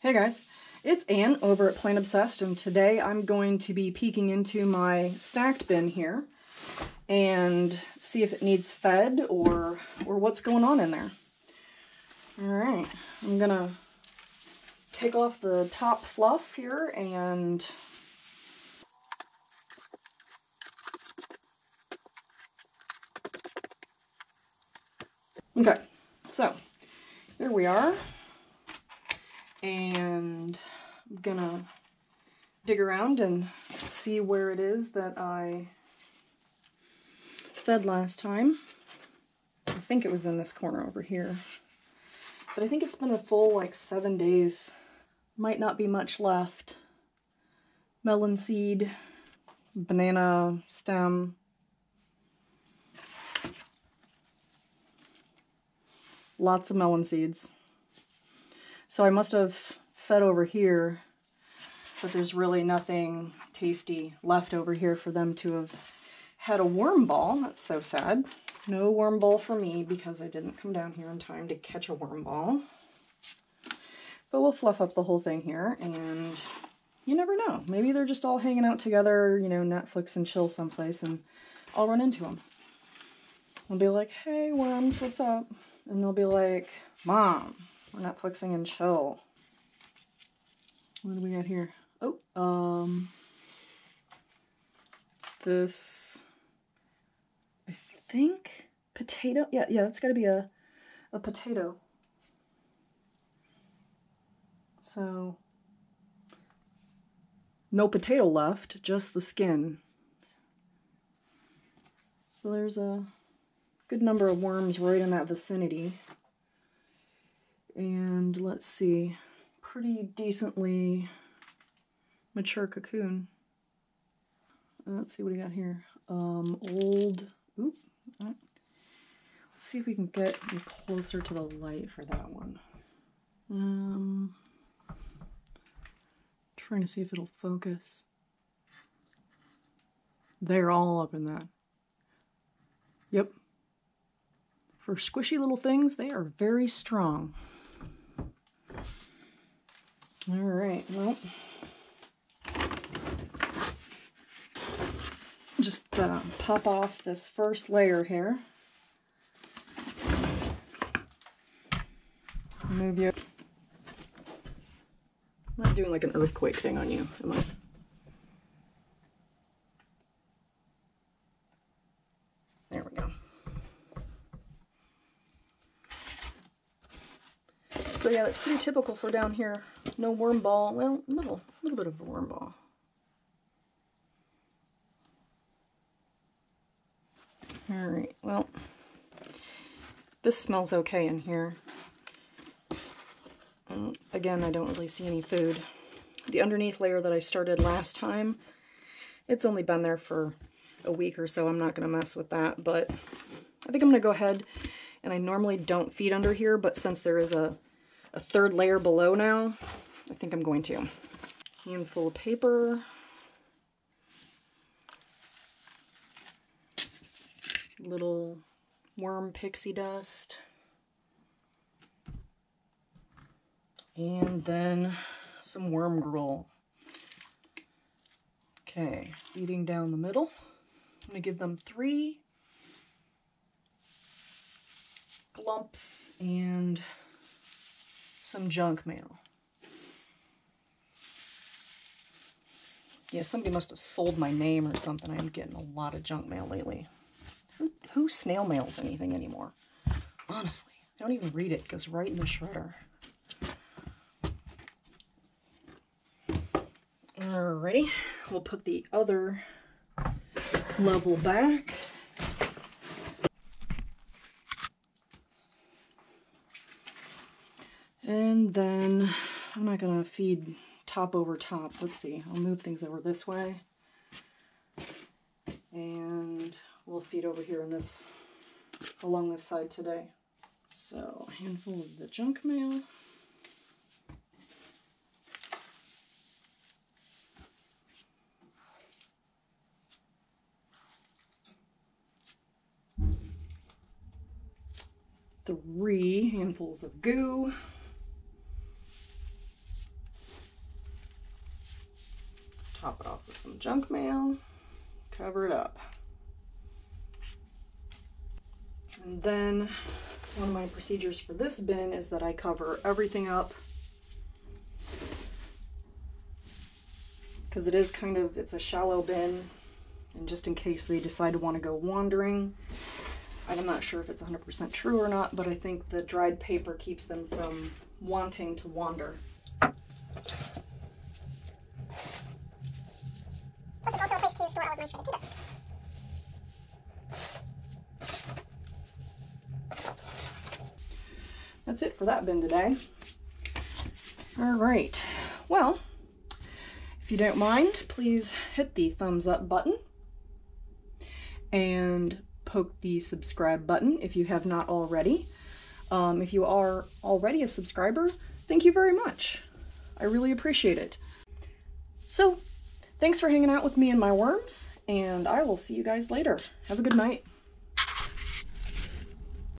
Hey guys, it's Anne over at Plant Obsessed and today I'm going to be peeking into my stacked bin here and see if it needs fed or, or what's going on in there. Alright, I'm gonna take off the top fluff here and Okay, so here we are and I'm gonna dig around and see where it is that I fed last time. I think it was in this corner over here. But I think it's been a full like seven days. Might not be much left. Melon seed, banana stem. Lots of melon seeds. So I must have fed over here, but there's really nothing tasty left over here for them to have had a worm ball. That's so sad. No worm ball for me because I didn't come down here in time to catch a worm ball. But we'll fluff up the whole thing here and you never know. Maybe they're just all hanging out together, you know, Netflix and chill someplace and I'll run into them. I'll be like, hey worms, what's up? And they'll be like, Mom, we're Netflixing and chill. What do we got here? Oh, um, this, I think, potato. Yeah, yeah, that's got to be a, a potato. So, no potato left, just the skin. So there's a good number of worms right in that vicinity. And let's see, pretty decently mature cocoon. Let's see what we got here. Um, old, oop, let's see if we can get closer to the light for that one. Um, trying to see if it'll focus. They're all up in that. Yep. For squishy little things, they are very strong. All right, well, just uh, pop off this first layer here. Move you. I'm not doing like an earthquake thing on you, am I? There we go. So yeah, that's pretty typical for down here. No worm ball. Well, little, little bit of a worm ball. All right, well, this smells okay in here. And again, I don't really see any food. The underneath layer that I started last time, it's only been there for a week or so. I'm not going to mess with that, but I think I'm going to go ahead and I normally don't feed under here, but since there is a a third layer below now. I think I'm going to. Handful of paper. Little worm pixie dust. And then some worm gruel. Okay, eating down the middle. I'm to give them three glumps and some junk mail. Yeah, somebody must have sold my name or something. I'm getting a lot of junk mail lately. Who, who snail mails anything anymore? Honestly, I don't even read it. It goes right in the shredder. Alrighty, we'll put the other level back. And then I'm not going to feed top over top. Let's see. I'll move things over this way. And we'll feed over here in this, along this side today. So a handful of the junk mail. Three handfuls of goo. Top it off with some junk mail. Cover it up. And then one of my procedures for this bin is that I cover everything up because it is kind of, it's a shallow bin and just in case they decide to want to go wandering. I'm not sure if it's 100% true or not, but I think the dried paper keeps them from wanting to wander. That's it for that bin today. All right, well, if you don't mind, please hit the thumbs up button and poke the subscribe button if you have not already. Um, if you are already a subscriber, thank you very much. I really appreciate it. So, thanks for hanging out with me and my worms, and I will see you guys later. Have a good night.